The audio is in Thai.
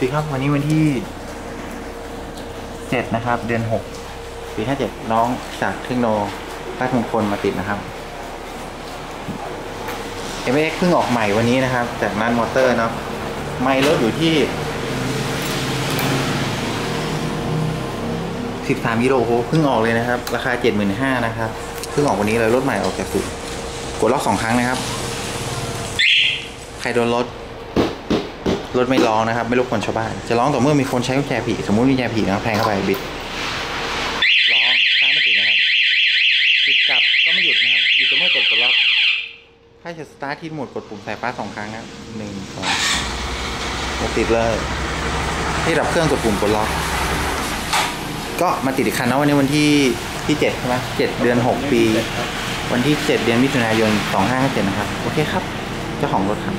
ปีครับวันนี้วันที่เจ็ดนะครับ เดือนหกปีห้าเจ็ดน้องจากเทคโนราชมงคลมาติดนะครับ m อ x เพิ่งออกใหม่วันนี้นะครับ จากนั้นมอเตอร์เนาะไม่รถอยู่ที่สิบสามกิโลโหเพิ่งออกเลยนะครับ ราคาเจ็ดหมื่นห้านะครับเพิ่งออกวันนี้เลยรถใหม่ออกจากศูนย์กดล็อกสองครั้งนะครับ ใครโดนรถ รถไม่ร้องนะครับ ไม่รบกวนชาวบ้าน จะร้องต่อเมื่อมีคนใช้กุญแจผีสมมุติมีกุญแจผีนะแทงเข้าไปบิดร้องสร้าไม่ติดนะครับติดกลับก็ไม่หยุดนะครับหยุดต่อเมื่อกดกดล็อกถ้าจะสตาร์ทที่โหมดกดปุ่มสายฟ้าสองครั้งนะหนึ่งสองมดติดเลยที่ดับเครื่องกดปุ่มกดล็อก ก็มาติดอีกคันนะวันนี้วันที่ที่เจ็ดใช่ไหมเจ็ดเดือนหกปี วันที่เจ็ดเดือนมิถุนายนสองห้าเจ็ดนะครับ โอเคครับ เจ้าของรถครับ